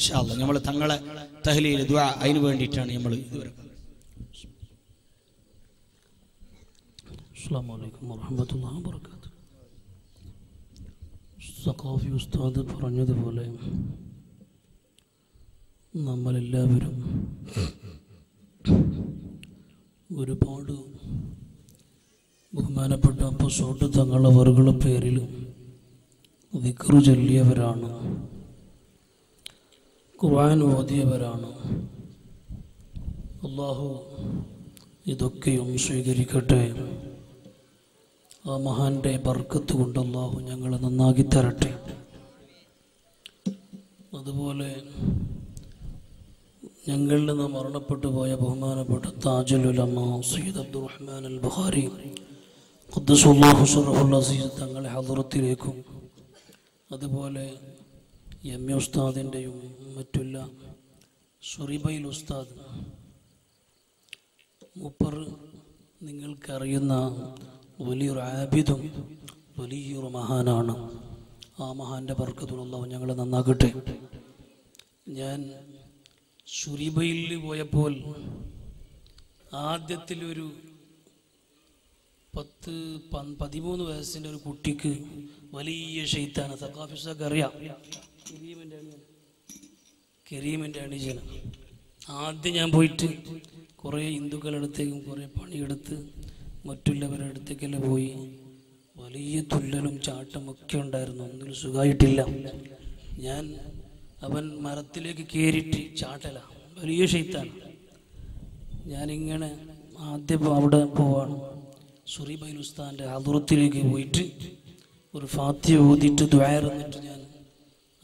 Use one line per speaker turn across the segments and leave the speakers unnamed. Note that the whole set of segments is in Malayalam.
ഇൻഷാല്ല നമ്മൾ തങ്ങളെ തഹ്ലീൽ ദ്വാ അതിന് വേണ്ടിയിട്ടാണ് നമ്മൾ ഇതുവരെ
അസ്സാം വലൈക്കും വറഹമത്തല്ലാ വാബർക്കാത്തു സഖാഫി ഉസ്താദ് പറഞ്ഞതുപോലെ നമ്മളെല്ലാവരും ഒരുപാട് ബഹുമാനപ്പെട്ട അപ്പസോട്ട് തങ്ങളവറുകളുടെ പേരിലും വിക്രു ചൊല്ലിയവരാണ്. ഖുർആൻ ഓതിയവരാണ്. അള്ളാഹു ഇതൊക്കെയും സ്വീകരിക്കട്ടെ. ആ മഹാന്റെ ബർക്കത്ത് കൊണ്ട് അള്ളാഹു ഞങ്ങളെ നന്നാക്കി തരട്ടെ. അതുപോലെ ഞങ്ങളിൽ നിന്ന് മരണപ്പെട്ടു പോയ ബഹുമാനപ്പെട്ട താജുൽ ഉലമ സയ്യിദ് അബ്ദുറഹ്മാൻ അൽ ബുഖാരി ഖുദ്ദസുല്ലാഹു സുറഹുല്ല സീദ് തങ്ങളെ ഹദറത്തിലേക്കും അതുപോലെ എം എ ഉസ്താദിന്റെയും മറ്റുള്ള സുറിബൈൽ ഉസ്താദ്. മൂപ്പർ നിങ്ങൾക്കറിയുന്ന വലിയൊരു ആബിദും വലിയൊരു മഹാനാണ്. ആ മഹാന്റെ ബർക്കത്തുള്ള ഞങ്ങളെ നന്നാക്കട്ടെ. ഞാൻ സുരിബയിൽ പോയപ്പോൾ ആദ്യത്തിലൊരു പത്ത് പതിമൂന്ന് വയസ്സിന്റെ ഒരു കുട്ടിക്ക് വലിയ ഷെയ്ത്താണ് സക്കാഫിസൊക്കെ അറിയാം. കരീമിന്റെ അണിജന. ആദ്യം ഞാൻ പോയിട്ട് കുറേ ഹിന്ദുക്കളുടെ അടുത്തേക്കും കുറേ പണിയെടുത്ത് മറ്റുള്ളവരുടെ അടുത്തേക്കെല്ലാം പോയി. വലിയ തുല്ലലും ചാട്ടം ഒക്കെ ഉണ്ടായിരുന്നു. ഒന്നിലും സുഖമായിട്ടില്ല. ഞാൻ അവൻ മരത്തിലേക്ക് കയറിയിട്ട് ചാട്ടല. വലിയ ഷെയ്ത്താണ് ഞാനിങ്ങനെ ആദ്യം അവിടെ പോവാണ്. സുറിബൈൽ ഉസ്താന്റെ അതിർത്തിലേക്ക് പോയിട്ട് ഒരു ഫാത്തി ഓതിയിട്ട് ദ്വാരന്നിട്ട് ഞാൻ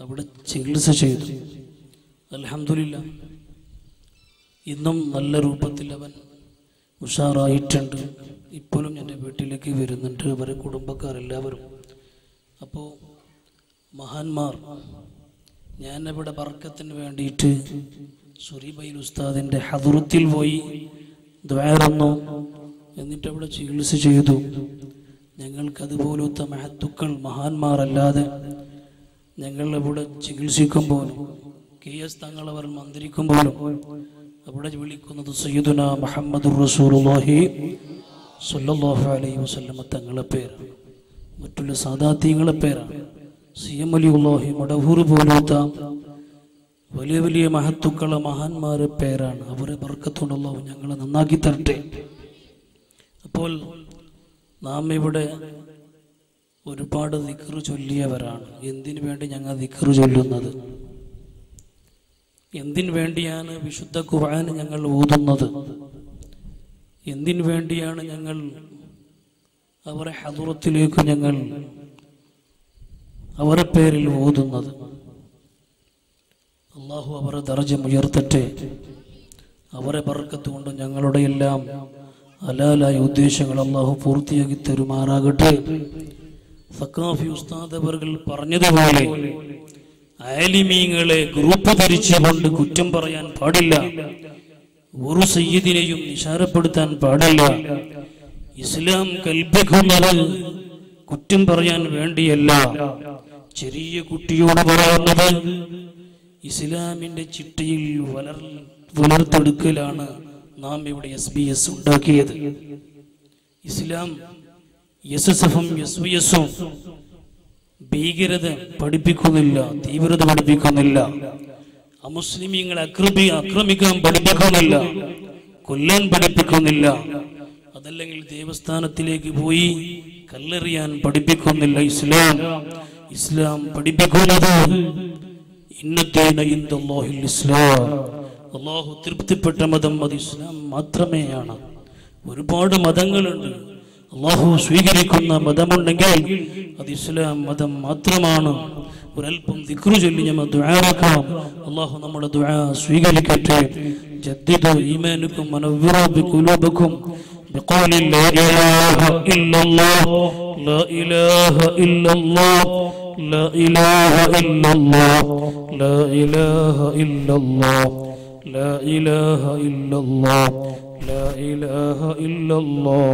അവിടെ ചികിത്സ ചെയ്തു. അലഹമില്ല ഇന്നും നല്ല രൂപത്തിൽ അവൻ ഉഷാറായിട്ടുണ്ട്. ഇപ്പോഴും എന്റെ വീട്ടിലേക്ക് വരുന്നുണ്ട്. അവരെ കുടുംബക്കാരെല്ലാവരും അപ്പോൾ മഹാന്മാർ ഞാൻ ഇവിടെ ബർക്കത്തിന് വേണ്ടിയിട്ട് സുരീബൈൽ ഉസ്താദിന്റെ ഹദുറത്തിൽ പോയി ദ്വാരന്നു എന്നിട്ട് അവിടെ ചികിത്സ ചെയ്തു. ഞങ്ങൾക്കതുപോലത്തെ മഹത്തുക്കൾ മഹാന്മാരല്ലാതെ ഞങ്ങൾ ഇവിടെ ചികിത്സിക്കുമ്പോഴും കെ എസ് അവർ മന്ത്രിക്കുമ്പോഴും അവിടെ വിളിക്കുന്നത് സയ്യിദുന മുഹമ്മദ് റസൂലുള്ളാഹി സല്ലല്ലാഹു അലൈഹി വസല്ലമ തങ്ങളെ പേരാണ്. മറ്റുള്ള സാദാത്യങ്ങളെ പേരാണ്. സി എം അലി ഉള്ളാഹി മടഹൂർ പോലത്ത വലിയ വലിയ മഹത്തുക്കളെ മഹാന്മാരെ പേരാണ്. അവരെ ബർക്കത്തുണ്ടല്ലോ ഞങ്ങളെ നന്നാക്കി തരട്ടെ. അപ്പോൾ നാം ഇവിടെ ഒരുപാട് ദിക്റ് ചൊല്ലിയവരാണ്. എന്തിനു വേണ്ടി ഞങ്ങൾ ദിക്റ് ചൊല്ലുന്നത്? എന്തിനു വേണ്ടിയാണ് വിശുദ്ധ ഖുർആൻ ഞങ്ങൾ ഊതുന്നത് എന്തിനു വേണ്ടിയാണ് ഞങ്ങൾ അവരെ ഹദുറത്തിലേക്ക് ഞങ്ങൾ അവരെ പേരിൽ ഓതുന്നത്? അള്ളാഹു അവരെ ദർജം ഉയർത്തട്ടെ. അവരെ പറക്കത്തുകൊണ്ട് ഞങ്ങളുടെ എല്ലാം ഹലാലായ ഉദ്ദേശങ്ങൾ അള്ളാഹു പൂർത്തിയാക്കി തരുമാറാകട്ടെ. സക്കാഫി ഉസ്താദ് അവർകൾ പറഞ്ഞതുപോലെ ആലിമീങ്ങളെ ഗ്രൂപ്പ് തിരിച്ചുകൊണ്ട് കുറ്റം പറയാൻ പാടില്ല. ഒരു സയ്യിദിനെയും നിഷാരപ്പെടുത്താൻ പാടില്ല. ഇസ്ലാം കൽപ്പിക്കുന്നത് കുറ്റം പറയാൻ വേണ്ടിയല്ല. ചെറിയ കുട്ടിയോട് പറയുന്നത് ഇസ്ലാമിന്റെ ചിട്ടയിൽ വളർ വളർത്തെടുക്കലാണ് നാം ഇവിടെ എസ് ബി എസ് ഉണ്ടാക്കിയത്. ഇസ്ലാം എസ് എസ് ഭീകരത പഠിപ്പിക്കുന്നില്ല തീവ്രത പഠിപ്പിക്കുന്നില്ല. അമുസ്ലിമീങ്ങളെ അക്രമി ആക്രമിക്കാൻ പഠിപ്പിക്കുന്നില്ല കൊല്ലാൻ പഠിപ്പിക്കുന്നില്ല. അതല്ലെങ്കിൽ ദേവസ്ഥാനത്തിലേക്ക് പോയി കല്ലെറിയാൻ പഠിപ്പിക്കുന്നില്ല ഇസ്ലാം. ഇസ്ലാം പഠിപ്പിക്കുന്നത് ഇന്നത്തെ ഇസ്ലാം. അള്ളാഹു തൃപ്തിപ്പെട്ട മതം അത് ഇസ്ലാം മാത്രമേയാണ്. ഒരുപാട് മതങ്ങളുണ്ട്. അള്ളാഹു സ്വീകരിക്കുന്ന മതമുണ്ടെങ്കിൽ അത് ഇസ്ലാം മതം മാത്രമാണ് ഒരല്പം ദിക്റു ചൊല്ലി നമ്മൾ ദുആറാക്കാം അള്ളാഹു നമ്മുടെ ദുആ സ്വീകരിക്കട്ടെ ജദ്ദിദു ഈമാനുക്കും മനവ്വിറു ബിഖുലൂബിക്കും بقول لا إله إلا الله لا إله إلا الله لا إله إلا الله لا إله إلا الله لا إله إلا الله لا إله إلا الله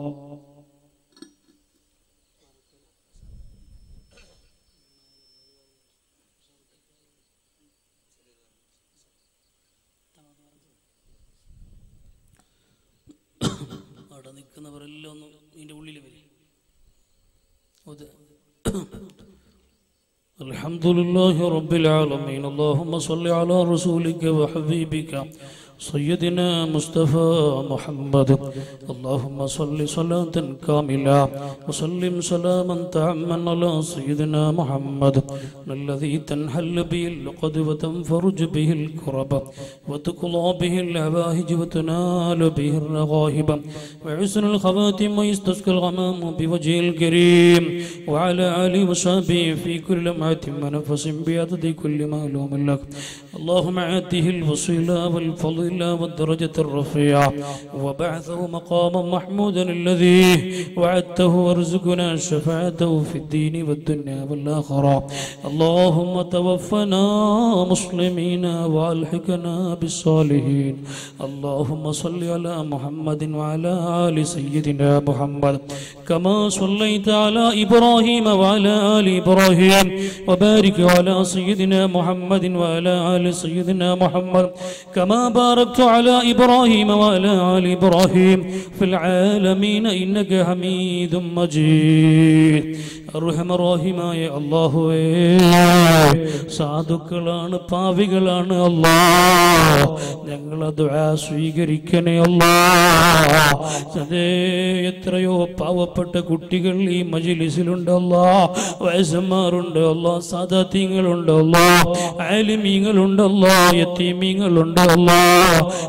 الحمد لله رب العالمين. اللهم صل على رسولك وحبيبك سيدنا مصطفى محمد. اللهم صل صلاة كاملة وسلم سلاما تعما على سيدنا محمد. الذي تنحل به العقد وتنفرج به الكرب وتقضى به العواهج وتنال به الرغائب. وحسن الخواتم ويستسقى الغمام بوجه الكريم. وعلى آله وصحبه في كل لمعة ونفس بعدد كل معلوم لك. اللهم آته الوسيلة والفضيلة والدرجة الرفيعة وبعثه مقاما محمودا الذي وعدته وارزقنا شفاعته في الدين والدنيا والآخرة. اللهم توفنا مسلمين وألحقنا بالصالحين. اللهم صل على محمد وعلى آل سيدنا محمد. كما صليت على إبراهيم وعلى آل إبراهيم. وبارك على سيدنا محمد وعلى آل سيدنا محمد. كما باركت على إبراهيم وعلى آل إبراهيم في العالمين إنك حميد مجيد അർഹമറാഹിമായ അള്ളാഹുവേ സാധുക്കളാണ് പാവികളാണ് അല്ലാ ഞങ്ങളത് സ്വീകരിക്കണേ അല്ലാ അതേ എത്രയോ പാവപ്പെട്ട കുട്ടികൾ ഈ മജിലിസിലുണ്ട് അല്ലാ വയസ്സന്മാരുണ്ട് അല്ലാ സാദാത്യങ്ങളുണ്ട് അല്ലാ ആലിമീങ്ങളുണ്ട് അല്ലാ യത്തീമീങ്ങളുണ്ട് അല്ലാ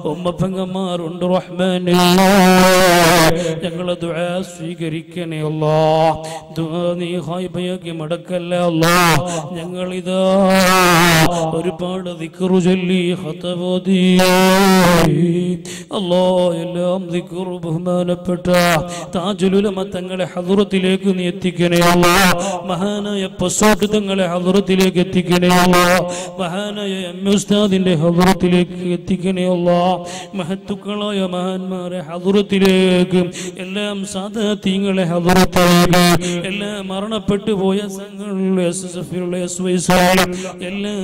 ഉമ്മപ്പങ്ങന്മാരുണ്ട് ഞങ്ങളെ ദുആ സ്വീകരിക്കണേ അല്ലാ. ദുആ നീ ഹായ്ബയാക്കി മടക്കല്ല അല്ലാ. ഞങ്ങളിതാ ഒരുപാട് ദിക്റു ചൊല്ലി ഹതബോധി അല്ലാ എല്ലാം ദിക്കുറു ബഹുമാനപ്പെട്ട താജുലുലമ തങ്ങളെ ഹദുറത്തിലേക്ക് നീ എത്തിക്കണേ അല്ലാ മഹാനായ പസോട്ട് തങ്ങളെ ഹദുറത്തിലേക്ക് എത്തിക്കണേ അല്ലാ മഹാനായ എം ഉസ്താദിന്റെ ഹദുറത്തിലേക്ക് എത്തിക്കണേ അല്ലാ മഹത്തുക്കളായ മഹാന്മാരെ ഹദുറത്തിലേക്ക് എല്ലാം സാധാത്യങ്ങളെ ഹദുറത്തിലേക്ക് എല്ലാം മരണപ്പെട്ടു പോയ സംഘങ്ങളിലെ എസ് എസ് എഫിലുള്ള എസ് വൈ എല്ലാ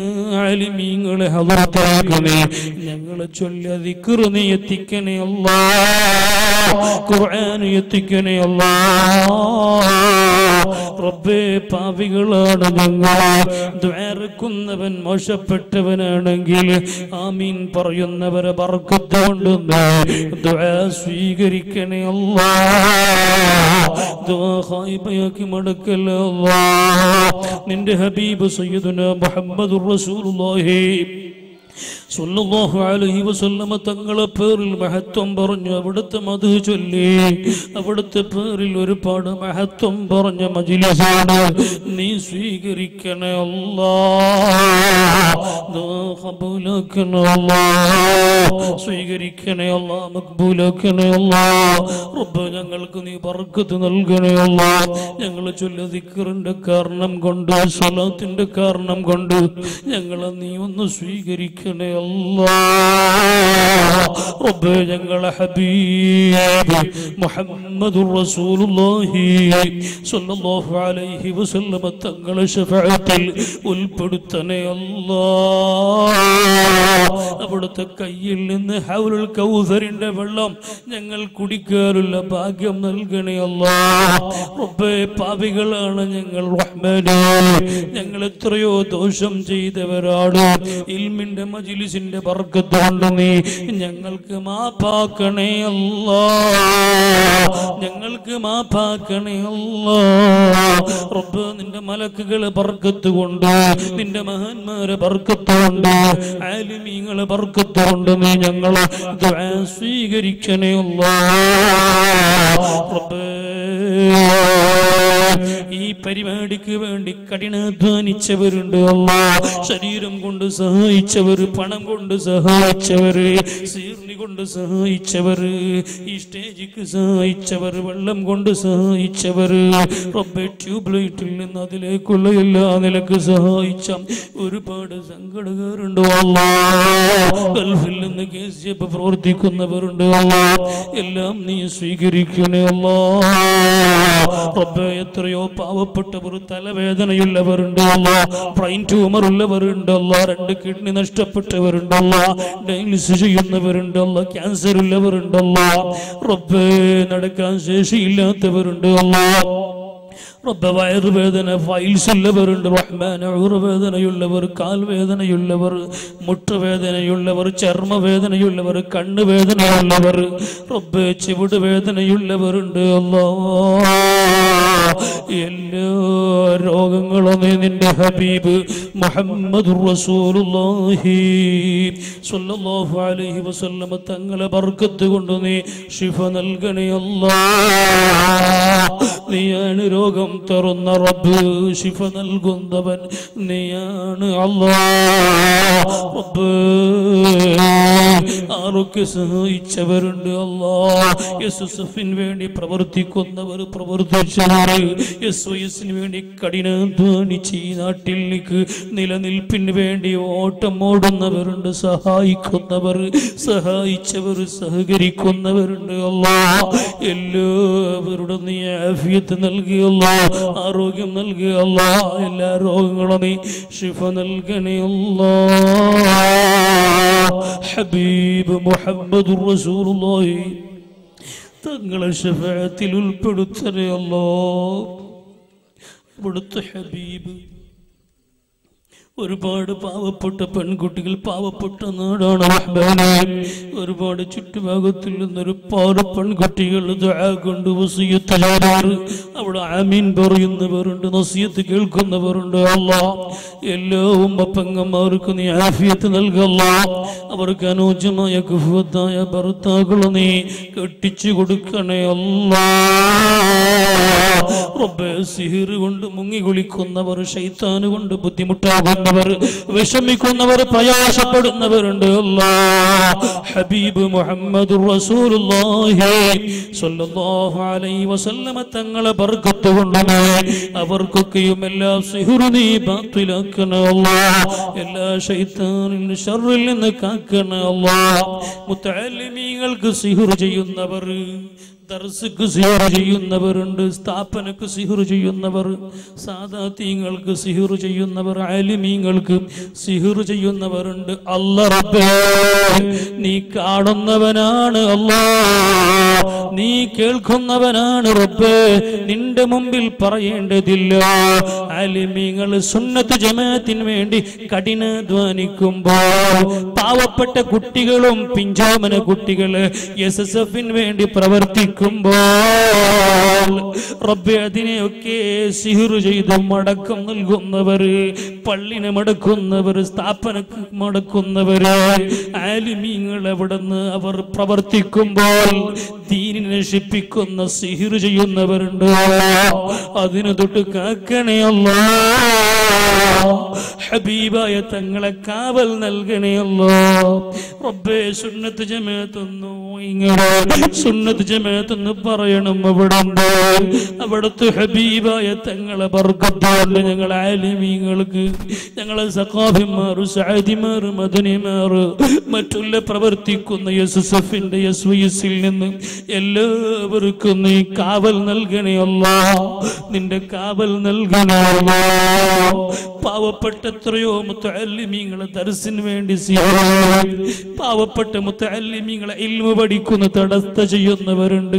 ആലിമീങ്ങളെ ഹദുറത്തിലേക്ക് ഞങ്ങളെ ചൊല്ലി ذكر പാവികളാണ് ഞങ്ങൾ ദ്വാരക്കുന്നവൻ മോശപ്പെട്ടവനാണെങ്കിൽ ആമീൻ പറയുന്നവരെ പറക്കത്തോണ്ട് ദ്വാ സ്വീകരിക്കണേ അല്ലാഹായ്മയാക്കി മടക്കല്ല നിന്റെ ഹബീബ് സയ്യദുന മുഹമ്മദ് റസൂർ വസല്ലമ തങ്ങളെ പേരിൽ മഹത്വം പറഞ്ഞു. അവിടുത്തെ മധു ചൊല്ലി. അവിടുത്തെ പേരിൽ ഒരുപാട് മഹത്വം പറഞ്ഞ മജിലസാണ്. നീ സ്വീകരിക്കണേ അല്ലാ. സ്വീകരിക്കണേ റബ്ബ് ഞങ്ങൾക്ക് നീ ബർക്കത്ത് നൽകണേ അല്ലാ. ഞങ്ങൾ ചൊല്ല ദിക്റിന്റെ കാരണം കൊണ്ട് സ്വലത്തിന്റെ കാരണം കൊണ്ട് ഞങ്ങളെ നീ ഒന്ന് സ്വീകരിക്കണേ റബ്ബേ ഞങ്ങളെ ഹബീബ് മുഹമ്മദുർ റസൂലുള്ളാഹി സ്വല്ലല്ലാഹു അലൈഹി വസല്ലമ തങ്ങളെ ശഫാഅത്തിൽ ഉൾപ്പെടുത്തണേ അല്ലാ. അവിടുത്തെ കയ്യിൽ നിന്ന് ഹൗലുൽ കൗസറിന്റെ വെള്ളം ഞങ്ങൾ കുടിക്കാറുള്ള ഭാഗ്യം നൽകണേ അല്ലാ. റബ്ബേ പാപികളാണ് ഞങ്ങൾ ഞങ്ങൾ എത്രയോ ദോഷം ചെയ്തവരാണ്. ഇൽമിന്റെ മജിലിസിന്റെ ബർക്കത്ത് കൊണ്ട് നീ ഞങ്ങൾക്ക് മാപ്പാക്കണേ അല്ലോ. ഞങ്ങൾക്ക് മാപ്പാക്കണേ അല്ലോ. റബ്ബ് നിന്റെ മലക്കുകളെ ബർക്കത്ത് കൊണ്ട് നിന്റെ മഹാന്മാരെ ബർക്കത്ത് കൊണ്ട് ആലിമീങ്ങളെ ബർക്കത്ത് കൊണ്ട് നീ ഞങ്ങളെ സ്വീകരിക്കണേ അല്ലോ. റബ്ബേ. ഈ പരിപാടിക്ക് വേണ്ടി കഠിനാധ്വാനിച്ചവരുണ്ട് അമ്മ ശരീരം കൊണ്ട് സഹായിച്ചവർ പണം കൊണ്ട് സഹായിച്ചവർ സീർണി കൊണ്ട് സഹായിച്ചവർ ഈ സ്റ്റേജിക്ക് സഹായിച്ചവർ വെള്ളം കൊണ്ട് സഹായിച്ചവർ. റബ്ബെ ട്യൂബ് ലൈറ്റിൽ നിന്ന് അതിലേക്കുള്ള എല്ലാ നിലയ്ക്ക് സഹായിച്ച. ഒരുപാട് സങ്കടകാരുണ്ട് ഗൾഫിൽ നിന്ന് കെ സി എഫ് പ്രവർത്തിക്കുന്നവരുണ്ട് എല്ലാം നീ സ്വീകരിക്കണേ അല്ലാ. റബ്ബേ എത്രയോ പാവപ്പെട്ടവർ തലവേദനയുള്ളവരുണ്ട് ബ്രെയിൻ ട്യൂമർ ഉള്ളവരുണ്ട് രണ്ട് കിഡ്നി നഷ്ടപ്പെട്ടവരുണ്ടല്ലോ ഡയാലിസിസ് ചെയ്യുന്നവരുണ്ട് അല്ല ക്യാൻസർ ഉള്ളവരുണ്ട് അല്ല റബ്ബേ നടക്കാൻ ശേഷിയില്ലാത്തവരുണ്ട് റബ്ബ വയറുവേദന ഫൈൽസ് ഉള്ളവരുണ്ട് റഹ്മാൻ കാൽവേദനയുള്ളവർ മുട്ടുവേദനയുള്ളവർ ചർമ്മവേദനയുള്ളവർ കണ്ണുവേദനയുള്ളവർ റബ്ബ് ചുവട് വേദനയുള്ളവരുണ്ട് എല്ലാ രോഗങ്ങളും നിന്റെ ഹബീബ് മുഹമ്മദ് അലൈഹി വസല്ലമ തങ്ങളെ ബർക്കത്ത് കൊണ്ട് നീ ഷിഫ നൽകണേ. അല്ലാ നീയാണ് രോഗം തുറന്ന റബ്ബ് ശിഫ നൽകുന്നവൻ നീയാണ് അല്ലാ റബ്ബ്. ആരൊക്കെ സഹായിച്ചവരുണ്ട്. അല്ലാ എസ് വേണ്ടി പ്രവർത്തിക്കുന്നവർ പ്രവർത്തിച്ചവർ എസിന് വേണ്ടി കഠിനാധ്വാനിച്ച് ഈ നാട്ടിലേക്ക് നിലനിൽപ്പിന് വേണ്ടി ഓട്ടം ഓടുന്നവരുണ്ട് സഹായിക്കുന്നവർ സഹായിച്ചവർ സഹകരിക്കുന്നവരുണ്ട്. അല്ലോ എല്ലാവരുടെ നീ ആഫിയത്ത് നൽകിയല്ലോ ആരോഗ്യം നൽകിയല്ലോ എല്ലാ രോഗങ്ങളും നീ ശിഫ നൽകണേ അല്ലാ. ഹബീബ് മുഹമ്മദ് റസൂലുള്ളാഹി തങ്ങളെ ശഫാത്തിൽ ഉൾപ്പെടുത്തണേ അല്ലോ ഇവിടുത്തെ ഹബീബ് ഒരുപാട് പാവപ്പെട്ട പെൺകുട്ടികൾ പാവപ്പെട്ട നാടാണ് ഒരുപാട് ചുറ്റുഭാഗത്തിൽ നിന്നൊരു പാറ പെൺകുട്ടികൾ കൊണ്ട് വസീയത്ത് ചെയ്യാറ് അവിടെ ആമീൻ പറയുന്നവരുണ്ട് നസിയത്ത് കേൾക്കുന്നവരുണ്ട്. അല്ല എല്ലാ ഉമ്മപ്പങ്ങന്മാർക്ക് നീ ആഫിയത്ത് നൽകല്ല അവർക്ക് അനുയോജ്യമായ ഗുഹത്തായ ഭർത്താക്കൾ നീ കെട്ടിച്ചു കൊടുക്കണേ അല്ലാ. റബ്ബേ സിഹിർ കൊണ്ട് മുങ്ങി കുളിക്കുന്നവർ ഷൈത്താന് കൊണ്ട് ബുദ്ധിമുട്ടാകുന്നവർ വിഷമിക്കുന്നവർ പ്രയാസപ്പെടുന്നവരുണ്ട്. അല്ലാ ഹബീബ് മുഹമ്മദ് തങ്ങളെ ബർക്കത്ത് കൊണ്ടേ അവർക്കൊക്കെയും എല്ലാ സിഹിറു നീ ബാത്തിലാക്കണ അല്ലാ എല്ലാ ഷൈത്താനിൽ ഷറിൽ നിന്ന് കാക്കണ അല്ലാ മുത്തഅല്ലിമീങ്ങൾക്ക് സിഹിർ ചെയ്യുന്നവർ ദർസുക്ക് സിഹർ ചെയ്യുന്നവരുണ്ട് സ്ഥാപനക്ക് സിഹർ ചെയ്യുന്നവർ സാദാത്യങ്ങൾക്ക് സിഹർ ചെയ്യുന്നവർ ആലിമീങ്ങൾക്ക് സിഹർ ചെയ്യുന്നവരുണ്ട്. നീ കാണുന്നവനാണ് അല്ലാ. നീ കേൾക്കുന്നവനാണ് റബ്ബേ. നിന്റെ മുമ്പിൽ പറയേണ്ടതില്ല. ആലിമീങ്ങൾ സുന്നത്ത് ജമാഅത്തിന് വേണ്ടി കഠിനാധ്വാനിക്കുമ്പോൾ പാവപ്പെട്ട കുട്ടികളും പിഞ്ചോമന കുട്ടികൾ എസ് എസ് എഫിന് വേണ്ടി പ്രവർത്തിക്കുമ്പോൾ റബ്ബെ അതിനെയൊക്കെ സിഹുറു ചെയ്ത് മടക്കം നൽകുന്നവര് പള്ളിനെ മടക്കുന്നവര് സ്ഥാപനക്ക് മടക്കുന്നവര് ആലിമീങ്ങൾ എവിടുന്ന് അവർ പ്രവർത്തിക്കുമ്പോൾ ദീനിനെ നശിപ്പിക്കുന്ന സിഹിറു ചെയ്യുന്നവരുണ്ട്? അതിന് തൊട്ട് കാക്കണേ അല്ലാ. ഹബീബായ തങ്ങളെ കാവൽ നൽകണേ അല്ലോ. റബ്ബേ സുന്നത്ത് തന്നു ഇങ്ങനെ സുന്നത്ത് ജമാഅത്തെന്ന് പറയണം അവിടെ ഉണ്ട് അവിടുത്തെ ഹബീബായ തങ്ങളെ ബർക്കത്തോണ്ട് ഞങ്ങൾ ആലിമീങ്ങൾക്ക് ഞങ്ങളെ സഖാഫിമാർ സാദിമാർ മദനിമാർ മറ്റുള്ള പ്രവർത്തിക്കുന്ന എസ് എസ് എഫിന്റെ എസ് വി നിന്ന് എല്ലാവർക്കും നീ കാവൽ നൽകണേ അല്ലാ. നിന്റെ കാവൽ നൽകണേ അല്ലാ. പാവപ്പെട്ട എത്രയോ മുത്തല്ലിമീങ്ങളെ ദർസിന് വേണ്ടി. പാവപ്പെട്ട മുത്തല്ലിമീങ്ങളെ ഇൽമ പഠിക്കുന്ന തടസ്ത ചെയ്യുന്നവരുണ്ട്.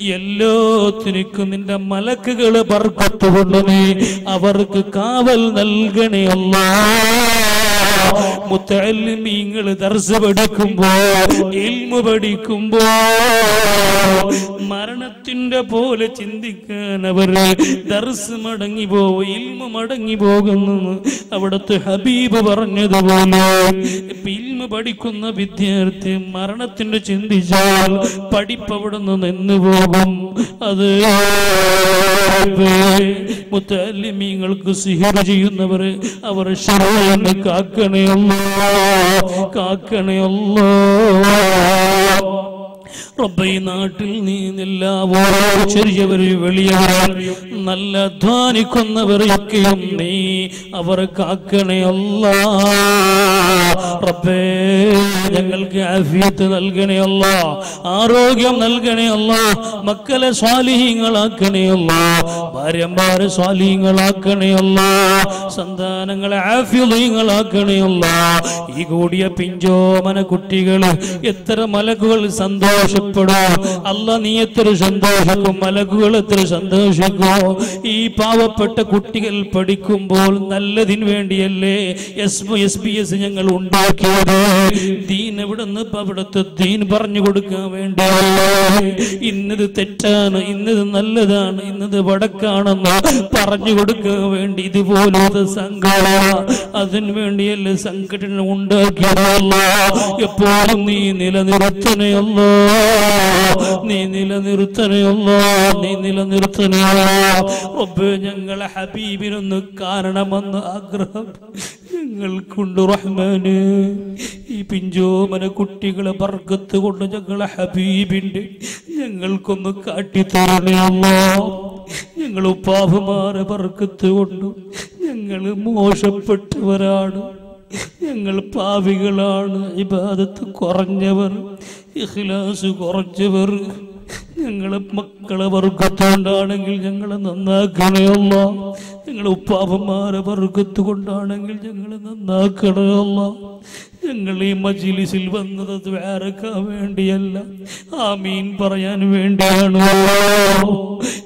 എല്ലാത്തിനും നിന്റെ മലക്കുകളെ ബർക്കത്ത് കൊണ്ട് നീ അവർക്ക് കാവൽ നൽകണേ അല്ലാ. മുത്തല്ലിമീങ്ങൾ ദർസ് ഇൽമ പഠിക്കുമ്പോ മരണത്തിന്റെ പോലെ ചിന്തിക്കാൻ അവർ ദർസ് മടങ്ങി പോവും ഇൽമു മടങ്ങി പോകുന്നു അവിടുത്തെ ഹബീബ് പറഞ്ഞതുപോലെ ഇൽമു പഠിക്കുന്ന വിദ്യാർത്ഥി മരണത്തിന്റെ ചിന്തിച്ചാൽ പഠിപ്പ് അവിടെ നിന്ന് നിന്ന് പോകും. അത് മുത്തല്ലിമീങ്ങൾക്ക് സിഹിർ ചെയ്യുന്നവര് അവർ ശരണ കാക്കണയല്ലോ കാക്കണയല്ലോ. റബ്ബ ഈ നാട്ടിൽ നീ നില്ലാവോ? ചെറിയവര് വലിയവരും നല്ല അധ്വാനിക്കുന്നവരെയൊക്കെയും നീ അവർ കാക്കണയല്ലോ. റബ്ബേ ഞങ്ങൾക്ക് ആഫിയത്ത് നൽകണേ ആരോഗ്യം നൽകണേ മക്കളെ സ്വാലിഹീങ്ങളാക്കണേ ഭാര്യമാരെ സ്വാലിഹീങ്ങളാക്കണേ സന്താനങ്ങളെ ആഫ്യുലീങ്ങളാക്കണേ അല്ല ഈ കൂടിയ പിഞ്ചോമന കുട്ടികൾ എത്ര മലകുകൾ സന്തോഷപ്പെടും. അല്ല നീ എത്ര സന്തോഷിക്കും മലകുകൾ എത്ര സന്തോഷിക്കും. ഈ പാവപ്പെട്ട കുട്ടികൾ പഠിക്കുമ്പോൾ നല്ലതിന് വേണ്ടിയല്ലേ എസ് എസ് എസ് ഞങ്ങൾ ഉണ്ടാക്കിയത് ദീൻ എവിടെ നിന്ന് അവിടുത്തെ ദീൻ പറഞ്ഞു കൊടുക്കാൻ വേണ്ടിയല്ലേ ഇന്നത് തെറ്റാണ് ഇന്നത് നല്ലതാണ് ഇന്നത് വടക്കാണെന്ന് പറഞ്ഞു കൊടുക്കാൻ വേണ്ടി ഇതുപോലത്തെ സംഘടന അതിന് വേണ്ടിയല്ലേ സംഘടന ഉണ്ടാക്കിയതല്ല. എപ്പോഴും നീ നിലനിർത്തണയല്ലോ നീ നിലനിർത്തണയല്ലോ നീ നിലനിർത്തണയല്ലോ റബ്ബേ ഞങ്ങളെ ഹബീബിനൊന്ന് കാരണമെന്ന് ആഗ്രഹം. ഞങ്ങൾക്കുണ്ട് റഹ്മാന്. ഈ പിഞ്ചോമന കുട്ടികളെ വർഗത്ത് കൊണ്ട് ഞങ്ങളെ ഹബീബിന്റെ ഞങ്ങൾക്കൊന്ന് കാട്ടിത്തരണേ അമ്മ ഞങ്ങൾ ഉപ്പാഭമാരെ വർഗത്ത് കൊണ്ട് ഞങ്ങൾ മോശപ്പെട്ടവരാണ്. ഞങ്ങൾ പാവികളാണ്. ഇബാദത്ത് കുറഞ്ഞവർ ഇഖ്ലാസ് കുറഞ്ഞവർ. ഞങ്ങളെ മക്കളെ വർഗത്തുകൊണ്ടാണെങ്കിൽ ഞങ്ങളെ നന്നാക്കണയല്ല. ഞങ്ങളെ ഉപ്പാപ്പന്മാരെ വർഗത്തുകൊണ്ടാണെങ്കിൽ ഞങ്ങളെ നന്നാക്കണയല്ല. ഞങ്ങൾ ഈ മജിലിസിൽ വന്നത് വേറെക്കാൻ വേണ്ടിയല്ല. ആ മീൻ പറയാൻ വേണ്ടിയാണ്?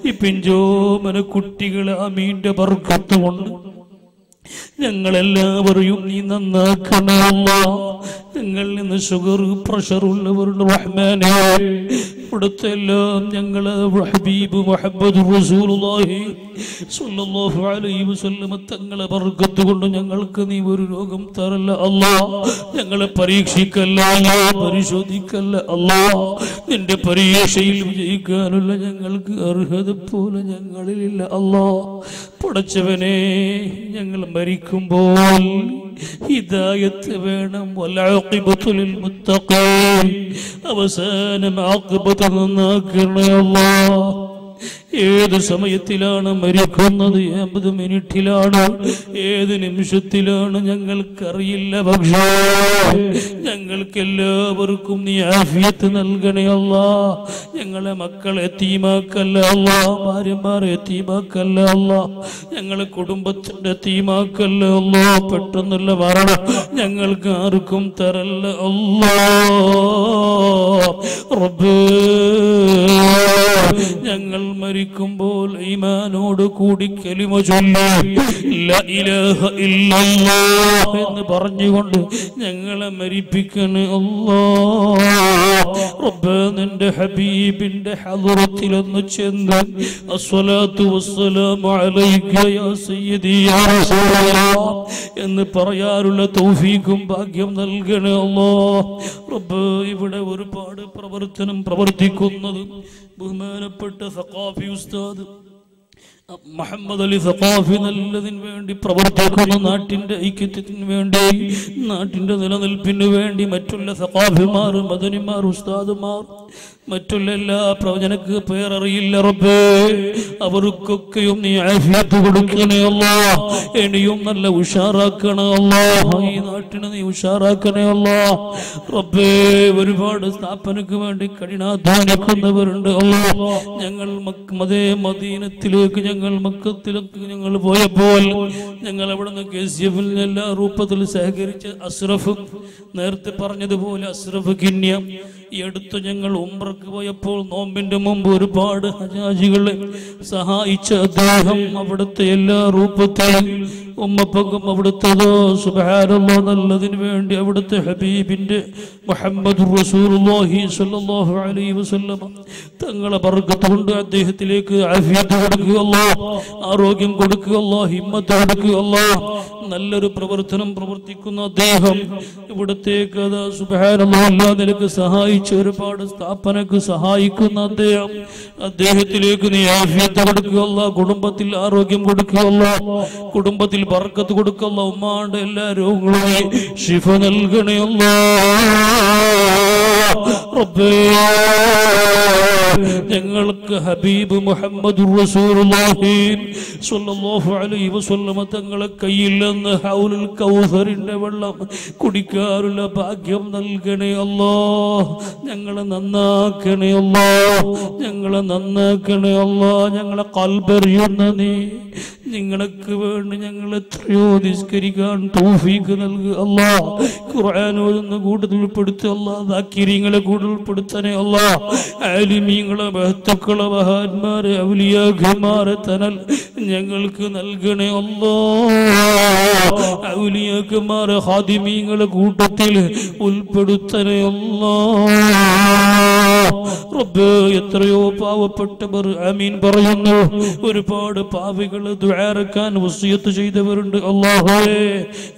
ഈ പിഞ്ചോമന കുട്ടികളെ ആ മീന്റെ കൊണ്ട് ഞങ്ങളെല്ലാവരെയും നീ നന്നാക്കണമല്ല. ഞങ്ങളിൽ നിന്ന് ഷുഗർ പ്രഷർ ഉള്ളവരുടെ റഹ്മാനെ. ഇവിടുത്തെ എല്ലാം ഞങ്ങൾ ഹബീബ് മുഹമ്മദ് റസൂലുള്ളാഹി സ്വല്ലല്ലാഹു അലൈഹി വസല്ലമ തങ്ങളെ ബർക്കത്ത് കൊണ്ട് ഞങ്ങൾക്ക് നീ ഒരു രോഗം തരല്ല അല്ലാ. ഞങ്ങളെ പരീക്ഷിക്കല്ല പരിശോധിക്കല്ല അല്ലാ. നിന്റെ പരീക്ഷയിൽ വിജയിക്കാനുള്ള ഞങ്ങൾക്ക് അർഹത പോലെ ഞങ്ങളിലില്ല അല്ലാ. പടച്ചവനെ ഞങ്ങൾ മരിക്കുമ്പോൾ ഹിദായത്ത് വേണം. വലാഖിബത്തുൽ മുത്തഖീൻ അവസാനം ആഖിബത്ത് നന്നാക്കണേ അല്ലാഹ്. ഏത് സമയത്തിലാണ് മരിക്കുന്നത്? എൺപത് മിനിറ്റിലാണ്. ഏത് നിമിഷത്തിലാണ്? ഞങ്ങൾക്കറിയില്ല പക്ഷേ ഞങ്ങൾക്ക് എല്ലാവർക്കും നീ ആഫിയത്ത് നൽകണേ ഞങ്ങളെ മക്കളെ തീമാക്കല്ല ഭാര്യമാരെ തീമാക്കല്ല ഞങ്ങളെ കുടുംബത്തിന്റെ തീമാക്കല്ല അല്ല. പെട്ടെന്നുള്ള മരണം ഞങ്ങൾക്ക് ആർക്കും തരല്ല അല്ലാ. റബ്ബ് ഞങ്ങൾ മരിക്കുമ്പോൾ ഈമാനോട് കൂടി കലിമ ചൊല്ലി എന്ന് പറഞ്ഞുകൊണ്ട് ഞങ്ങളെ മരിപ്പിക്കണേ നിന്റെ ഹബീബിന്റെ ഹദറത്തിലൊന്ന് ചെന്ന് റസൂലല്ലാഹ് എന്ന് പറയാനുള്ള തൗഫീഖും ഭാഗ്യം നൽകണേ അല്ലാ. റബ്ബ് ഇവിടെ ഒരുപാട് പ്രവർത്തനം പ്രവർത്തിക്കുന്നത് ബഹുമാനപ്പെട്ട സഖാഫി ഉസ്താദ് മുഹമ്മദ് അലി സഖാഫി നല്ലതിന് വേണ്ടി പ്രവർത്തിക്കുന്ന നാട്ടിന്റെ ഐക്യത്തിന് വേണ്ടി നാട്ടിന്റെ നിലനിൽപ്പിന് വേണ്ടി മറ്റുള്ള സഖാഫിമാർ മദനിമാർ ഉസ്താദുമാർ മറ്റുള്ള എല്ലാ പ്രവചനക്ക് പേരറിയില്ല റബ്ബേ. അവർക്കൊക്കെയും നീ ആഫിയത്ത് കൊടുക്കണേ അല്ല. ഇനിയും നല്ല ഉഷാറാക്കണേ അല്ല. ഈ നാട്ടിന് നീ ഉഷാറാക്കണേ അല്ല. റബ്ബേ ഒരുപാട് സ്ഥാപനക്ക് വേണ്ടി കഠിനാധ്വാനിക്കുന്നവരുണ്ട് അല്ലോ. ഞങ്ങൾ മതേ മദീനത്തിലേക്ക് ഞങ്ങൾ മക്കത്തിലേക്ക് ഞങ്ങൾ പോയപ്പോൾ ഞങ്ങൾ അവിടെ നിന്ന് കെ സി എഫിൽ എല്ലാ രൂപത്തിൽ സഹകരിച്ച് അസ്രഫ് നേരത്തെ പറഞ്ഞതുപോലെ അസ്രഫ് കിന്യ ഈ അടുത്ത് ഞങ്ങൾ ഉംറക്ക് പോയപ്പോൾ നോമ്പിന്റെ മുമ്പ് ഒരുപാട് ഹജാജികളെ സഹായിച്ച അദ്ദേഹം അവിടുത്തെ എല്ലാ രൂപത്തിലും ഉമ്മപ്പക്കും അവിടുത്തതോ സുബഹാനല്ലോ നല്ലതിന് വേണ്ടി അവിടുത്തെ ഹബീബിന്റെ മുഹമ്മദ് അലൈഹി വസല്ലം തങ്ങളെ കൊണ്ട് അദ്ദേഹത്തിലേക്ക് ആഫിയത്ത് കൊടുക്കുകയല്ലോ ആരോഗ്യം കൊടുക്കുകയല്ലോ ഹിമ്മത്ത് കൊടുക്കുകയല്ലോ നല്ലൊരു പ്രവർത്തനം പ്രവർത്തിക്കുന്ന അദ്ദേഹം ഇവിടത്തേക്ക് അത് സുബഹാനല്ലോ നിനക്ക് സഹായിച്ച. ഒരുപാട് സ്ഥാപനക്ക് സഹായിക്കുന്ന അദ്ദേഹം. അദ്ദേഹത്തിലേക്ക് നീ ആഫിയത്ത് കൊടുക്കുകയല്ല കുടുംബത്തിൽ ആരോഗ്യം കൊടുക്കുകയല്ല കുടുംബത്തിൽ ബർക്കത്ത് കൊടുക്കല്ല ഉമ്മാണ്ട് എല്ലാ രോഗങ്ങളും ശിഫ നൽകണയല്ല ഞങ്ങൾക്ക് ഹബീബ് മുഹമ്മദ് തങ്ങളെ കയ്യിൽ നിന്ന് കൗസറിന്റെ വെള്ളം കുടിക്കാറുള്ള ഭാഗ്യം നൽകണേ അല്ലോ. ഞങ്ങളെ നന്നാക്കണേ അല്ലോ. ഞങ്ങളെ നന്നാക്കണേ അല്ലോ. ഞങ്ങളെ കൽബറിയുന്ന നീ. നിങ്ങൾക്ക് വേണ്ടി ഞങ്ങൾ എത്രയോ നിസ്കരിക്കാൻ തോഫീക്ക് നൽകുക അല്ലാ. ഖുർആൻ ഓതുന്ന കൂടുതൽ ഉൾപ്പെടുത്തുക അല്ലാ. ദാക്കിരിങ്ങളെ കൂടെ ഉൾപ്പെടുത്തണേ അല്ലാ. ആലിമീങ്ങളെ ബഹത്തുക്കൾ മഹാന്മാര് ഔലിയാഖമാരെ തനൽ ഞങ്ങൾക്ക് നൽകണേ ഒന്നോ ഔലിയാഖമാരെ ഹാദിമീങ്ങളെ കൂട്ടത്തിൽ ഉൾപ്പെടുത്തണേ അല്ലാ. റബ്ബ് എത്രയോ പാവപ്പെട്ടവർ അമീൻ പറയുന്നു. ഒരുപാട് പാവികൾ ദ്വാരക്കാൻ വസിയത്ത് ചെയ്തവരുണ്ട് അള്ളാഹുവേ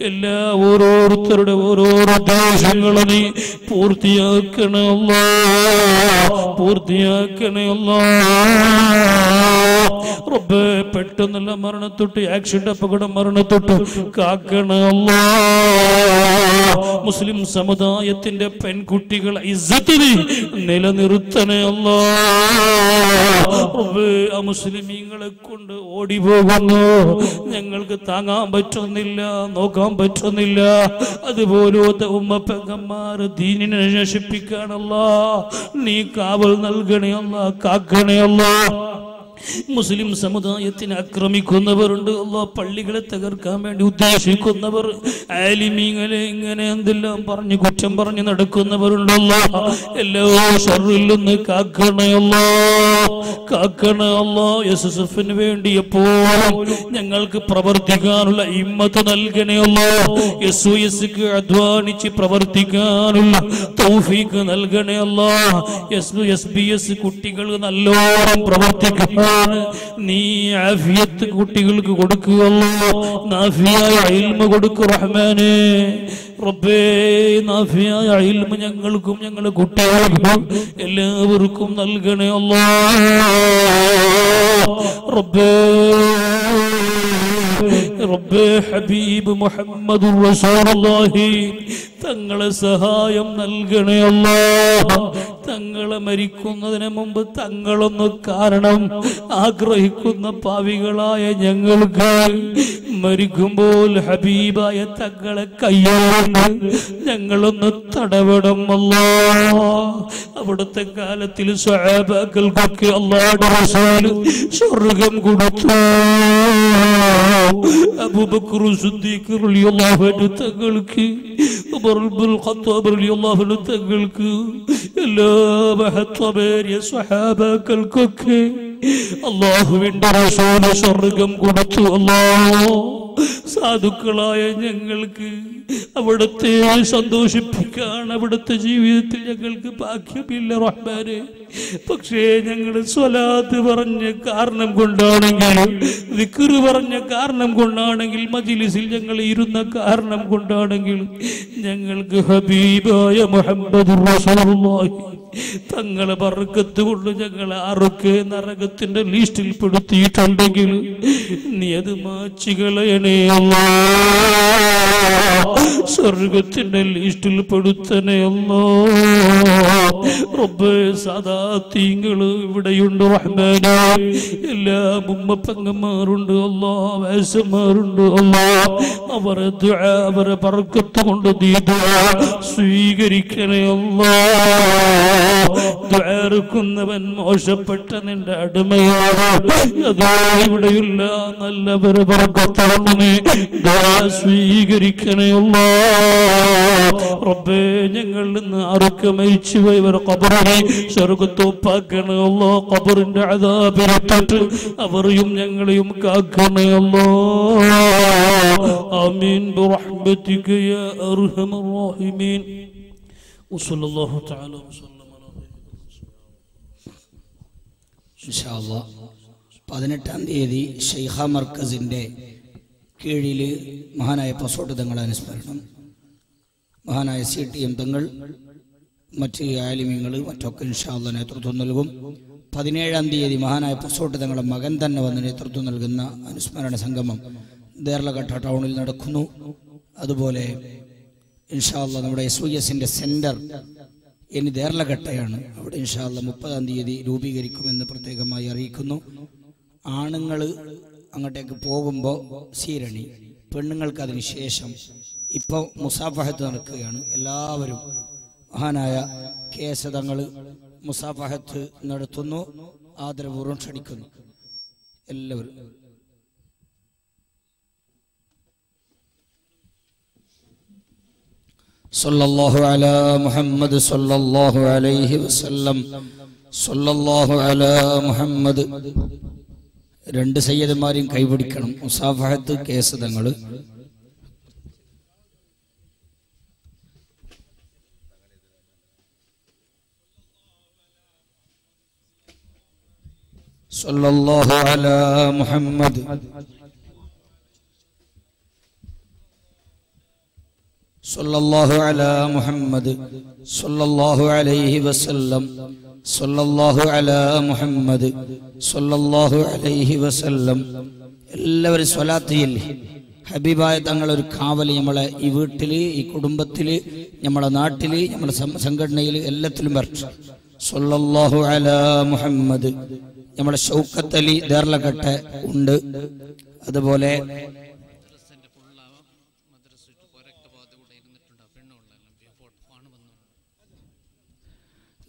എല്ലാ ഓരോരുത്തരുടെ ഓരോരോ ദോഷങ്ങളെ നീ പൂർത്തിയാക്കണേ അല്ലാ പൂർത്തിയാക്കണേ അല്ലാ റബ്ബ് പെട്ടെന്നുള്ള മരണത്തൊട്ട് ആക്സിഡന്റ് അപകടം മരണത്തൊട്ട് കാക്കണ അല്ലാ. മുസ്ലിം സമുദായത്തിന്റെ പെൺകുട്ടികൾ ഇസ്സത്തിന് നിലനിർത്തണേ അല്ലാ. ആ മുസ്ലിമീങ്ങളെ കൊണ്ട് ഓടി പോകുന്നു. ഞങ്ങൾക്ക് താങ്ങാൻ പറ്റുന്നില്ല നോക്കാൻ പറ്റുന്നില്ല. അതുപോലത്തെ ഉമ്മ പെങ്ങന്മാർ ദീനിനെ നശിപ്പിക്കാനല്ല നീ കാവൽ നൽകണേ അല്ല കാക്കണേ അല്ല. മുസ്ലിം സമുദായത്തിനെ ആക്രമിക്കുന്നവരുണ്ട്. അല്ല പള്ളികളെ തകർക്കാൻ വേണ്ടി ഉദ്ദേശിക്കുന്നവർ ആലിമീങ്ങളെ ഇങ്ങനെ എന്തെല്ലാം പറഞ്ഞ് കുറ്റം പറഞ്ഞ് നടക്കുന്നവരുണ്ടല്ലോ എല്ലാ ഷറിൽ നിന്ന് കാക്കണയല്ലോ കാക്കണയല്ലോ എസ് എസ് എഫിന് വേണ്ടി എപ്പോഴും ഞങ്ങൾക്ക് പ്രവർത്തിക്കാനുള്ള ഇമ്മത്ത് നൽകണയല്ലോ എസ് ഒ എസ്ക്ക് അധ്വാനിച്ച് പ്രവർത്തിക്കാനുള്ള തൗഫീക്ക് നൽകണയല്ലോ എസ് എസ് ബി എസ് കുട്ടികൾ നല്ലോണം പ്രവർത്തിക്കാൻ നീ ആഫിയത്ത് കുട്ടികൾക്ക് കൊടുക്കുകയല്ലോ നാഫിയായ അയിൽമ കൊടുക്കു റഹ്മാനെ. റബ്ബേ നാഫിയായ ഞങ്ങൾക്കും ഞങ്ങളുടെ കുട്ടികൾക്കും എല്ലാവർക്കും നൽകണേ അല്ലോ. റബ്ബേ ഹബീബ് മുഹമ്മദ് തങ്ങളെ സഹായം നൽകണേ അല്ലാ. തങ്ങളെ മരിക്കുന്നതിന് മുമ്പ് തങ്ങളൊന്ന് കാരണം ആഗ്രഹിക്കുന്ന പാവികളായ ഞങ്ങൾക്ക് മരിക്കുമ്പോൾ ഹബീബായ തങ്ങളെ കയ്യോന്ന് ഞങ്ങളൊന്ന് തടവിടം അല്ലോ. അവിടുത്തെ കാലത്തിൽ സ്വഹാബാക്കൾക്കൊക്കെ അല്ലാടെ സ്വർഗം കൊടുത്തു. അബൂബക്കർ സിദ്ദീഖ് റളിയല്ലാഹു അൻഹു തങ്ങൾക്ക് ഉമർ ഇബ്നുൽ ഖത്താബ് റളിയല്ലാഹു അൻഹു തങ്ങൾക്ക് എല്ലാ മഹത്വമേറിയ സ്വഹാബാക്കൾക്കൊക്കെ അള്ളാഹുവിന്റെ റസൂല് സ്വർഗം കൊടുത്തു അല്ലാഹു സാധുക്കളായ ഞങ്ങൾക്ക് അവിടുത്തെ സന്തോഷിപ്പിക്കാൻ അവിടുത്തെ ജീവിതത്തിൽ ഞങ്ങൾക്ക് ഭാഗ്യമില്ല റഹ്മാനെ. പക്ഷേ ഞങ്ങൾ സ്വലാത്ത് പറഞ്ഞ കാരണം കൊണ്ടാണെങ്കിൽ വിക്കുറ് പറഞ്ഞ കാരണം കൊണ്ടാണെങ്കിൽ മജിലിസിൽ ഞങ്ങൾ ഇരുന്ന കാരണം കൊണ്ടാണെങ്കിൽ ഞങ്ങൾക്ക് ഹബീബായ മുഹമ്മദ് റസൂലുള്ളാഹി തങ്ങളെ ബർക്കത്ത് കൊണ്ട് ഞങ്ങൾ ആരൊക്കെ നരകത്തിന്റെ ലിസ്റ്റിൽ പെടുത്തിയിട്ടുണ്ടെങ്കിൽ നീ അത് മാച്ചുകളയണേ. സ്വർഗത്തിന്റെ ലിസ്റ്റിൽ പെടുത്തണേ അല്ലോ. റബ്ബേ ഇവിടെയുണ്ട് എല്ലാ ബുമ്മപ്പങ്ങന്മാരുണ്ട് പെങ്ങന്മാരുണ്ട് അല്ലോ വയസ്സന്മാരുണ്ട് അല്ലോ. അവരെ അവരെ പറക്കത്ത് കൊണ്ട് ദീപ സ്വീകരിക്കണേ ദ്വാരക്കുന്നവൻ മോശപ്പെട്ട നിന്റെ അടിമയാണ്. അതാ ഇവിടെയുള്ള നല്ലവരെ പറക്കത്തോണ്ട് നീ ദുആ സ്വീകരിക്കണേ അല്ലോ റബ്ബേ ഞങ്ങളിൽ നിന്ന് ആരൊക്കെ മരിച്ചു പോയവർ കബറിനെ സ്വർഗത്തോപ്പാക്കണേ അല്ലോ കബറിന്റെ അതാപിരത്തിട്ട് അവരെയും ഞങ്ങളെയും കാക്കണേ അല്ലോ ആമീൻ برحمتك يا أرحم الراحمين وصلى الله تعالى وسلم على
ഇൻഷാ അല്ലാ. പതിനെട്ടാം തീയതി ഷെയ്ഖ മർക്കസിന്റെ കീഴിൽ മഹാനായ പസോട്ട് തങ്ങൾ അനുസ്മരണം മഹാനായ സി ടി എം തങ്ങൾ മറ്റ് ആലിമ്യങ്ങൾ മറ്റൊക്കെ ഇൻഷാല്ല നേതൃത്വം നൽകും. പതിനേഴാം തീയതി മഹാനായ പസോട്ട് തങ്ങളുടെ മകൻ തന്നെ വന്ന് നേതൃത്വം നൽകുന്ന അനുസ്മരണ സംഗമം ദേർലഘട്ട ടൗണിൽ നടക്കുന്നു. അതുപോലെ ഇൻഷാല്ല നമ്മുടെ എസ് വി എസിന്റെ സെന്റർ ഇനി ദേർലഘട്ടയാണ്. അവിടെ ഇൻഷാല്ല മുപ്പതാം തീയതി രൂപീകരിക്കുമെന്ന് പ്രത്യേകമായി അറിയിക്കുന്നു. ആണുങ്ങൾ അങ്ങോട്ടേക്ക് പോകുമ്പോൾ സീരണി പെണ്ണുങ്ങൾക്ക് അതിന് ശേഷം ഇപ്പോൾ മുസാഫഹത്ത് നടക്കുകയാണ് എല്ലാവരും മഹാനായ കേസതങ്ങൾ മുസാഫഹത്ത് നടത്തുന്നു ആദരപൂർവ്വം ക്ഷണിക്കുന്നു എല്ലാവരും صلى الله على محمد صلى الله عليه وسلم صلى الله على മുഹമ്മദ് രണ്ട് സയ്യദന്മാരെയും കൈപിടിക്കണം. മുസാഫഹത്ത് കേസ് തങ്ങൾ സല്ലല്ലാഹു അലാ മുഹമ്മദ്. സല്ലല്ലാഹു അലാ മുഹമ്മദ്. സല്ലല്ലാഹു അലൈഹി വസല്ലം. സൊല്ലാഹു അല മുഹമ്മദ് സൊല്ലാഹു അലൈഹി വസല്ലം. എല്ലാവരും സ്വലാത്തിയില്ലേ? ഹബീബായ തങ്ങൾ ഒരു കാവൽ നമ്മളെ ഈ വീട്ടിൽ ഈ കുടുംബത്തിൽ നമ്മളെ നാട്ടിൽ നമ്മളെ സംഘടനയിൽ എല്ലാത്തിലും വരട്ടെ. സൊല്ലാഹു അല മുഹമ്മദ്. നമ്മളെ ഷൗക്കത്ത് അലി ഉണ്ട്. അതുപോലെ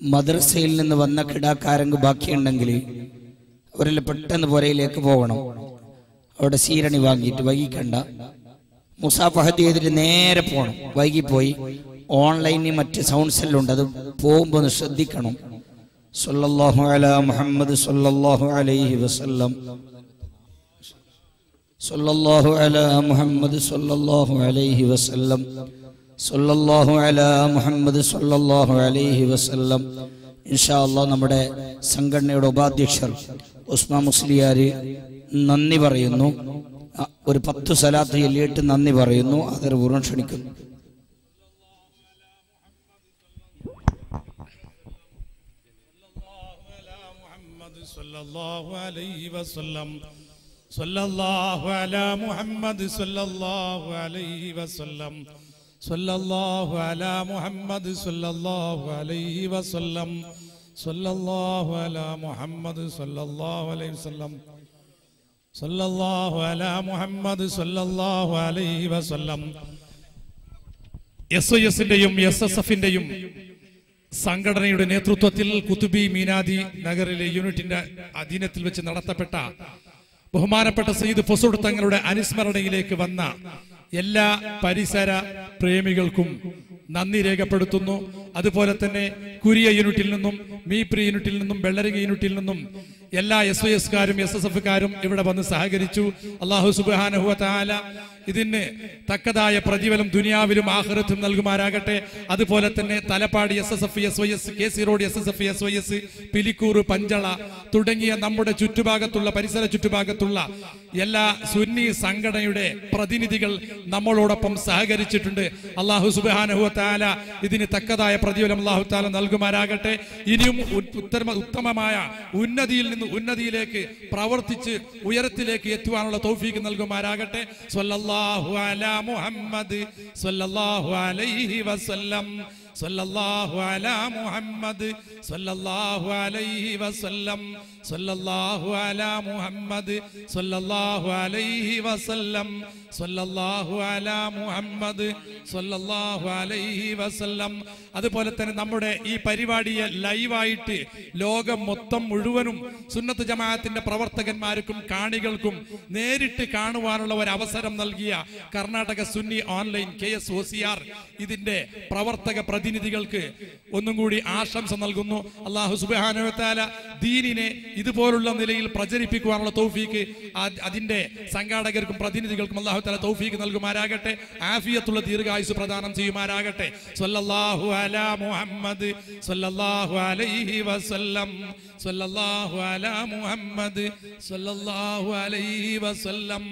മദ്രസയിൽ നിന്ന് വന്ന കിടാക്കാരങ്ക് ബാക്കിയുണ്ടെങ്കിൽ അവരിൽ പെട്ടെന്ന് പുരയിലേക്ക് പോകണം. അവിടെ സീരണി വാങ്ങിയിട്ട് വൈകിക്കണ്ട. മുസാഫഹത്ത് ചെയ്തിട്ട് നേരെ പോകണം വൈകിപ്പോയി. ഓൺലൈനിൽ മറ്റ് സൗണ്ട്സ് എല്ലാം ഉണ്ട്. അത് പോകുമ്പോൾ ഒന്ന് ശ്രദ്ധിക്കണം. സല്ലല്ലാഹു അലാ മുഹമ്മദ് സല്ലല്ലാഹു അലൈഹി വസല്ലം. സല്ലല്ലാഹു അലാ മുഹമ്മദ് സല്ലല്ലാഹു അലൈഹി വസല്ലം. സല്ലല്ലാഹു അലാ മുഹമ്മദ് സല്ലല്ലാഹു അലൈഹി വസല്ലം. ഇൻഷാ ഇൻഷാല്ല നമ്മുടെ സംഘടനയുടെ ഉപാധ്യക്ഷർ ഉസ്മാ മുസ്ലിയാർ നന്ദി പറയുന്നു. ഒരു പത്ത് സലാത്ത് ചൊല്ലിയിട്ട് നന്ദി പറയുന്നു. ആദരപൂർവം ക്ഷണിക്കുന്നു.
സല്ലല്ലാഹു അലൈഹി വസല്ലം. സല്ലല്ലാഹു അലാ മുഹമ്മദ് സല്ലല്ലാഹു അലൈഹി വസല്ലം. സല്ലല്ലാഹു അലാ മുഹമ്മദ് സല്ലല്ലാഹു അലൈഹി വസല്ലം. സല്ലല്ലാഹു അലാ മുഹമ്മദ് സല്ലല്ലാഹു അലൈഹി വസല്ലം. സല്ലല്ലാഹു അലാ മുഹമ്മദ് സല്ലല്ലാഹു അലൈഹി വസല്ലം. എസ് ഐ എസിന്റെയും എസ് എസ് എഫിന്റെയും സംഘടനയുടെ നേതൃത്വത്തിൽ കുതുബി മീനാദി നഗറിലെ യൂണിറ്റിന്റെ അധീനത്തിൽ വെച്ച് നടത്തപ്പെട്ട ബഹുമാനപ്പെട്ട സയ്യിദ് ഫസൂഡ് തങ്ങളുടെ അനുസ്മരണയിലേക്ക് വന്ന എല്ലാ പരിസര പ്രേമികൾക്കും നന്ദി രേഖപ്പെടുത്തുന്നു. അതുപോലെ തന്നെ കുരിയ യൂണിറ്റിൽ നിന്നും മീപ്രി യൂണിറ്റിൽ നിന്നും വെള്ളരങ്ങ യൂണിറ്റിൽ നിന്നും എല്ലാ എസ് വൈ എസ്കാരും എസ് എസ് എഫുകാരും ഇവിടെ വന്ന് സഹകരിച്ചു. അള്ളാഹു സുബാനഹുവ താല ഇതിന് തക്കതായ പ്രതിഫലം ദുനിയാവിലും ആഹൃത്തും നൽകുമാരാകട്ടെ അതുപോലെ തന്നെ Thalappady S S F S Y S K C road S S F S Y S Pilikkur Panchala തുടങ്ങിയ നമ്മുടെ ചുറ്റുഭാഗത്തുള്ള പരിസര ചുറ്റുഭാഗത്തുള്ള എല്ലാ സുന്നി സംഘടനയുടെ പ്രതിനിധികൾ നമ്മളോടൊപ്പം സഹകരിച്ചിട്ടുണ്ട്. അള്ളാഹു സുബാനഹുവ താല ഇതിന് തക്കതായ പ്രതിഫലം അള്ളാഹു താല നൽകുമാരാകട്ടെ ഇനിയും ഉത്തമ ഉത്തമമായ ഉന്നതിയിൽ നിന്ന് ഉന്നതിയിലേക്ക് പ്രവർത്തിച്ച് ഉയരത്തിലേക്ക് എത്തുവാനുള്ള തൗഫീക്ക് നൽകുമാരാകട്ടെ സല്ലല്ലാഹു അലാ മുഹമ്മദ് സല്ലല്ലാഹു അലൈഹി വസല്ലം. സ്വല്ലല്ലാഹു അലാ മുഹമ്മദ് സല്ലല്ലാഹു അലൈഹി വസല്ലം സല്ലല്ലാഹു അലാ മുഹമ്മദ് സല്ലല്ലാഹു അലൈഹി വസല്ലം സല്ലല്ലാഹു അലാ മുഹമ്മദ് സല്ലല്ലാഹു അലൈഹി വസല്ലം. അതുപോലെ തന്നെ നമ്മുടെ ഈ പരിപാടിയെ ലൈവായിട്ട് ലോകം മൊത്തം മുഴുവനും സുന്നത്ത് ജമാഅത്തിന്റെ പ്രവർത്തകന്മാർക്കും കാണികൾക്കും നേരിട്ട് കാണുവാനുള്ള ഒരു അവസരം നൽകിയ Karnataka Sunni online K S O C R ഇതിന്റെ പ്രവർത്തക പ്രതിനിധികൾക്ക് ഒന്നും കൂടി ആശംസ നൽകുന്നു. അള്ളാഹു സുബാനുവത്താല ദീനിനെ ഇതുപോലുള്ള നിലയിൽ പ്രചരിപ്പിക്കുവാനുള്ള തൗഫീക്ക് അതിന്റെ സംഘാടകർക്കും പ്രതിനിധികൾക്കും അള്ളാഹു താല തൗഫീക്ക് നൽകുമാരാകട്ടെ ആഫിയത്തുള്ള ദീർഘായുസ് പ്രദാനം ചെയ്യുമാരാകട്ടെ സല്ലല്ലാഹു അലാ മുഹമ്മദ് സല്ലല്ലാഹു അലൈഹി വസല്ലം സല്ലല്ലാഹു അലാ മുഹമ്മദ് സല്ലല്ലാഹു അലൈഹി വസല്ലം.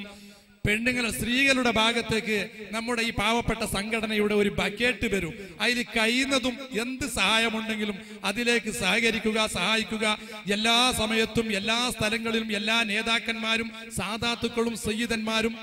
പെണ്ണുങ്ങൾ സ്ത്രീകളുടെ ഭാഗത്തേക്ക് നമ്മുടെ ഈ പാവപ്പെട്ട സംഘടനയുടെ ഒരു ബക്കറ്റ് വരും. അതിൽ കഴിയുന്നതും എന്ത് സഹായമുണ്ടെങ്കിലും അതിലേക്ക് സഹകരിക്കുക സഹായിക്കുക. എല്ലാ സമയത്തും എല്ലാ സ്ഥലങ്ങളിലും എല്ലാ നേതാക്കന്മാരും സാധാത്തുക്കളും സയ്യിദന്മാരും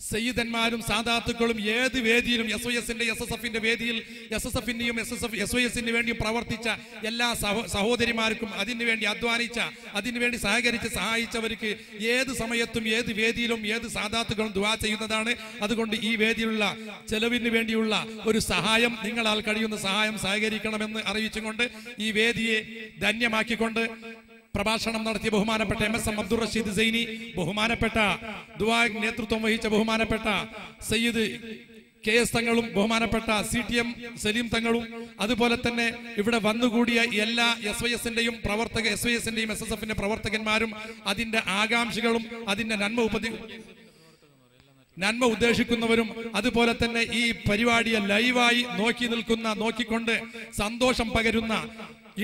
സയ്യിദന്മാരും സാദാത്തുക്കളും ഏത് വേദിയിലും എസ് ഒ എസിന്റെ എസ് എസ് എഫിന്റെ വേദിയിൽ S S എഫിന്റെയും S S F S O എസിന് വേണ്ടി പ്രവർത്തിച്ച എല്ലാ സഹോ സഹോദരിമാർക്കും അതിനുവേണ്ടി അധ്വാനിച്ച അതിനുവേണ്ടി സഹകരിച്ച് സഹായിച്ചവർക്ക് ഏത് സമയത്തും ഏത് വേദിയിലും ഏത് സാദാത്തുക്കളും ദുവാ ചെയ്യുന്നതാണ്. അതുകൊണ്ട് ഈ വേദിയിലുള്ള ചെലവിന് വേണ്ടിയുള്ള ഒരു സഹായം നിങ്ങളാൽ കഴിയുന്ന സഹായം സഹകരിക്കണമെന്ന് അറിയിച്ചുകൊണ്ട് ഈ വേദിയെ ധന്യമാക്കിക്കൊണ്ട് പ്രഭാഷണം നടത്തിയ ബഹുമാനപ്പെട്ട M S M Abdul Rasheed Saini ബഹുമാനപ്പെട്ട ദുബായ് നേതൃത്വം വഹിച്ച ബഹുമാനപ്പെട്ട സയ്യിദ് കെ എസ് തങ്ങളും ബഹുമാനപ്പെട്ട സി ടി എം സലീം തങ്ങളും അതുപോലെ തന്നെ ഇവിടെ വന്നുകൂടിയ എല്ലാ എസ് വൈ എസിന്റെയും പ്രവർത്തക എസ് വൈ എസിന്റെയും എസ് എസ് എഫിന്റെ പ്രവർത്തകന്മാരും അതിന്റെ ആകാംക്ഷികളും അതിന്റെ നന്മ ഉപതി നന്മ ഉദ്ദേശിക്കുന്നവരും അതുപോലെ തന്നെ ഈ പരിപാടിയെ ലൈവായി നോക്കി നിൽക്കുന്ന നോക്കിക്കൊണ്ട് സന്തോഷം പകരുന്ന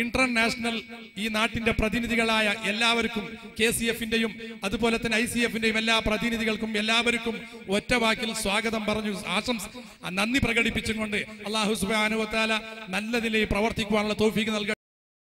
ഇന്റർനാഷണൽ ഈ നാട്ടിന്റെ പ്രതിനിധികളായ എല്ലാവർക്കും കെ സി എഫിന്റെയും അതുപോലെ തന്നെ ഐ സി എഫിന്റെയും എല്ലാ പ്രതിനിധികൾക്കും എല്ലാവർക്കും ഒറ്റ വാക്കിൽ സ്വാഗതം പറഞ്ഞു ആശംസ നന്ദി പ്രകടിപ്പിച്ചുകൊണ്ട് അള്ളാഹു സുബാനുവത്താല നല്ല നിലയിൽ പ്രവർത്തിക്കുവാനുള്ള തോഫീക്ക് നൽകട്ടെ.